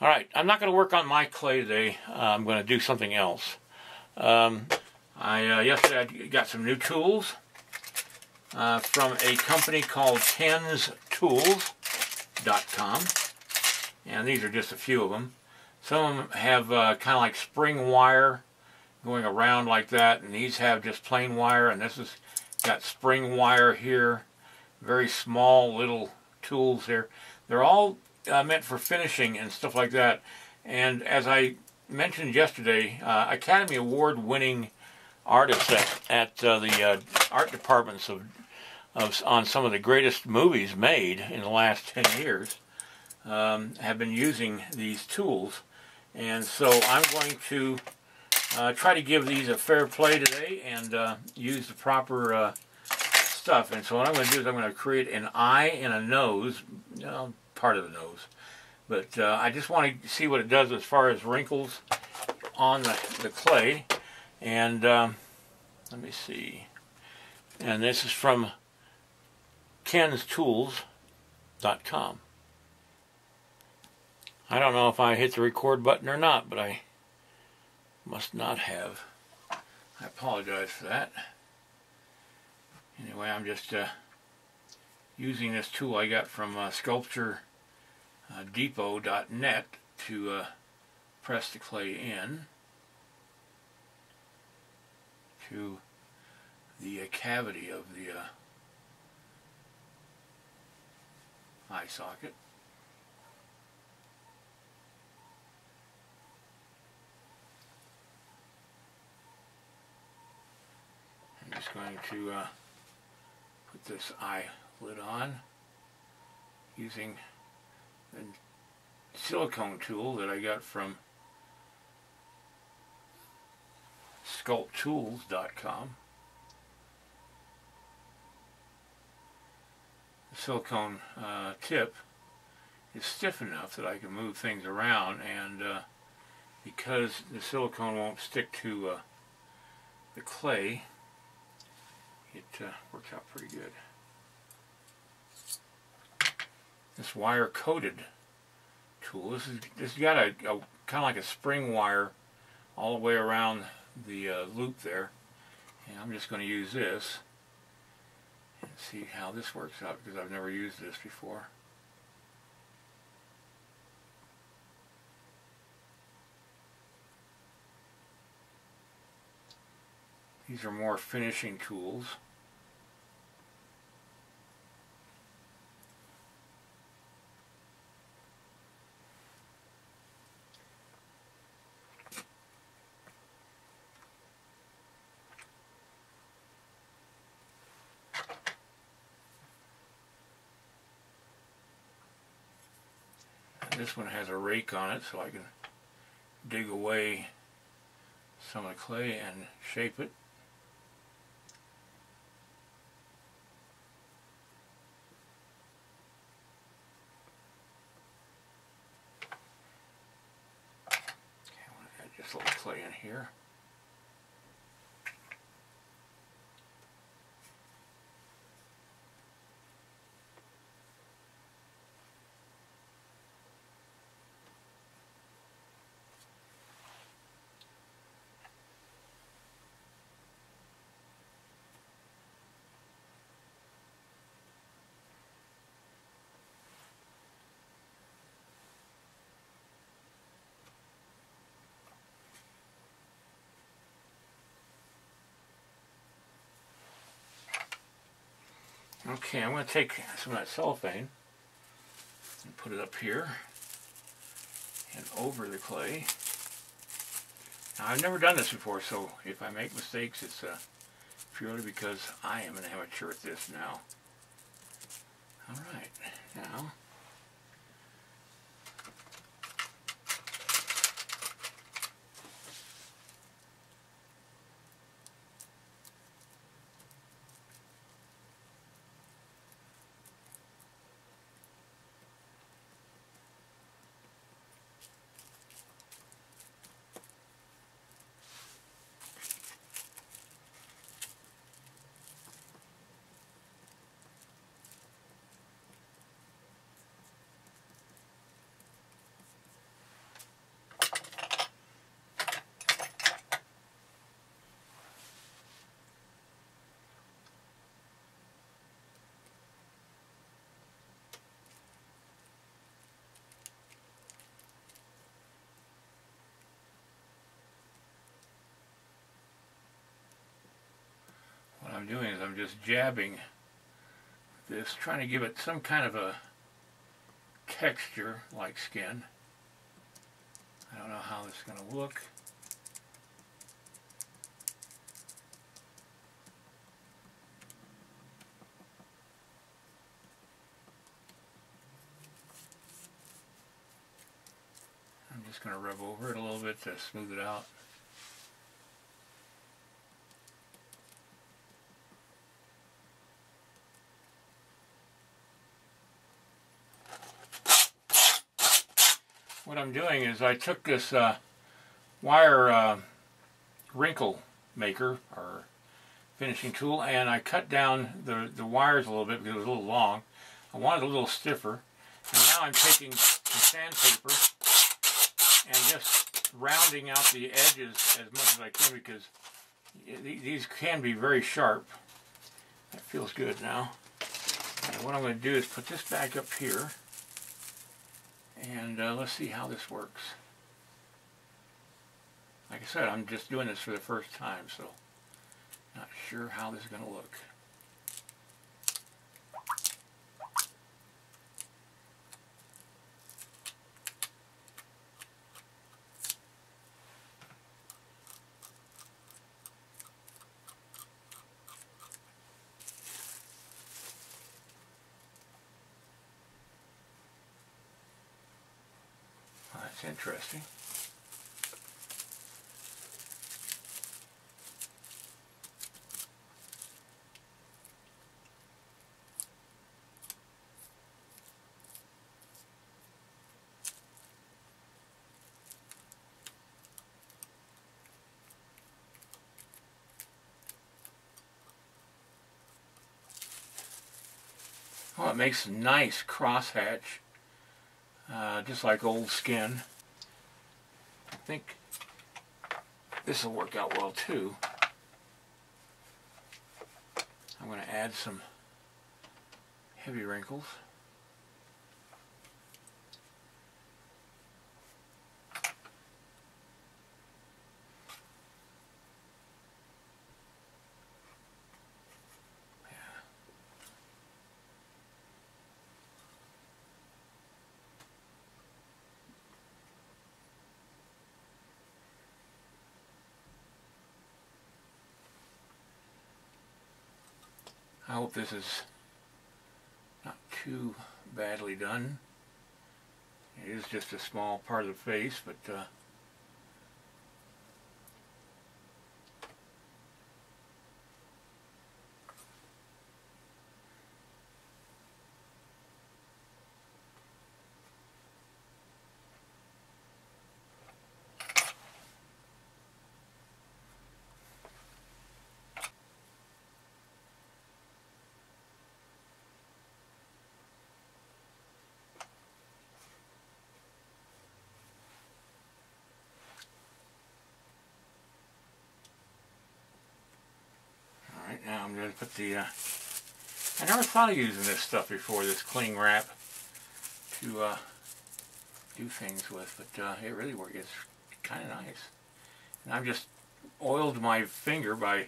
All right, I'm not going to work on my clay today. Uh, I'm going to do something else. Um, I uh, yesterday I got some new tools uh, from a company called KensTools.com, and these are just a few of them. Some of them have uh, kind of like spring wire going around like that, and these have just plain wire, and this has got spring wire here. Very small little tools here. They're all uh, meant for finishing and stuff like that. And as I mentioned yesterday, uh, Academy Award winning artists at, at uh, the uh, art departments of, of on some of the greatest movies made in the last 10 years um, have been using these tools. And so I'm going to uh, try to give these a fair play today and uh, use the proper stuff. And so what I'm going to do is I'm going to create an eye and a nose, you know, part of the nose. But uh, I just want to see what it does as far as wrinkles on the, the clay. And um, let me see. And this is from kenstools.com. I don't know if I hit the record button or not, but I must not have. I apologize for that. Anyway, I'm just uh, using this tool I got from uh, SculptureDepot.net to uh, press the clay in to the uh, cavity of the uh, eye socket. I'm just going to uh, put this eye lid on using the silicone tool that I got from sculpttools.com. The silicone uh, tip is stiff enough that I can move things around and uh, because the silicone won't stick to uh, the clay it uh, works out pretty good. This wire coated tool, this is this got a, a kind of like a spring wire all the way around the uh, loop there. And I'm just going to use this and see how this works out because I've never used this before. These are more finishing tools. This one has a rake on it so I can dig away some of the clay and shape it. Okay, I want to add just a little clay in here. Okay, I'm going to take some of that cellophane and put it up here and over the clay. Now, I've never done this before, so if I make mistakes, it's uh, purely because I am an amateur at this now. Alright, now I'm just jabbing this, trying to give it some kind of a texture like skin. I don't know how this is going to look. I'm just going to rub over it a little bit to smooth it out. What I'm doing is I took this uh, wire uh, wrinkle maker or finishing tool and I cut down the, the wires a little bit because it was a little long. I wanted a little stiffer. And now I'm taking some sandpaper and just rounding out the edges as much as I can because these can be very sharp. That feels good now. And what I'm going to do is put this back up here. And uh, let's see how this works. Like I said, I'm just doing this for the first time, so not sure how this is going to look. That's interesting. Oh, it makes a nice crosshatch uh, just like old skin. I think this will work out well too. I'm going to add some heavy wrinkles. I hope this is not too badly done. It is just a small part of the face, but uh, Now I'm going to put the, uh, I never thought of using this stuff before, this cling wrap, to uh, do things with, but uh, it really works. It's kind of nice. And I've just oiled my finger by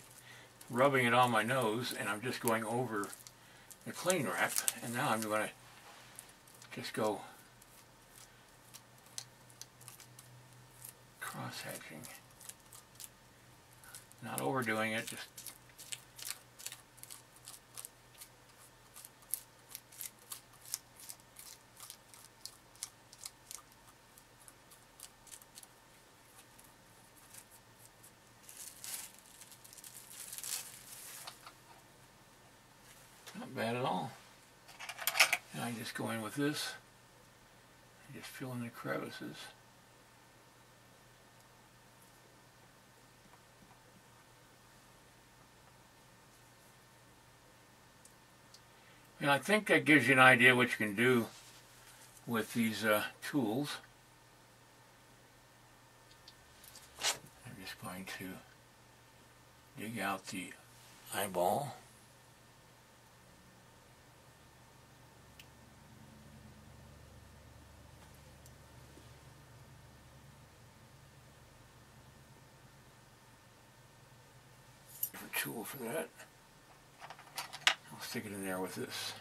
rubbing it on my nose, and I'm just going over the cling wrap, and now I'm going to just go cross-hatching. Not overdoing it, just bad at all. And I just go in with this just fill in the crevices. And I think that gives you an idea what you can do with these uh, tools. I'm just going to dig out the eyeball. tool for that. I'll stick it in there with this.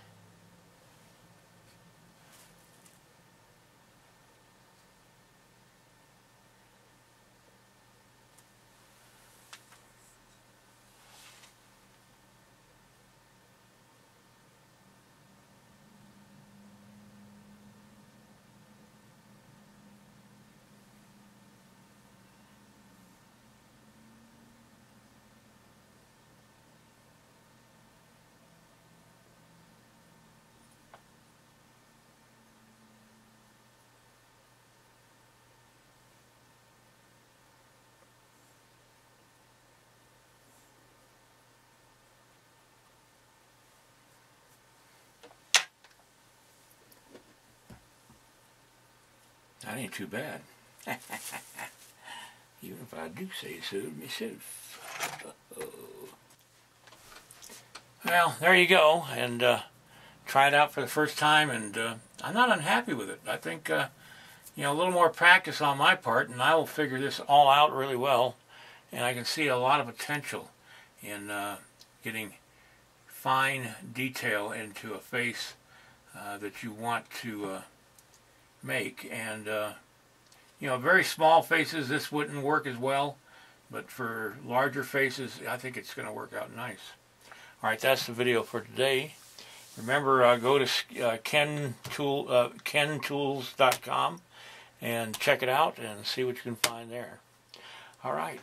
That ain't too bad. Even if I do say so myself. well, there you go. And uh, try it out for the first time. And uh, I'm not unhappy with it. I think, uh, you know, a little more practice on my part, and I will figure this all out really well. And I can see a lot of potential in uh, getting fine detail into a face uh, that you want to make. And, uh, you know, very small faces, this wouldn't work as well. But for larger faces, I think it's going to work out nice. All right, that's the video for today. Remember, uh, go to uh, Ken Tool, uh, kentools.com and check it out and see what you can find there. All right.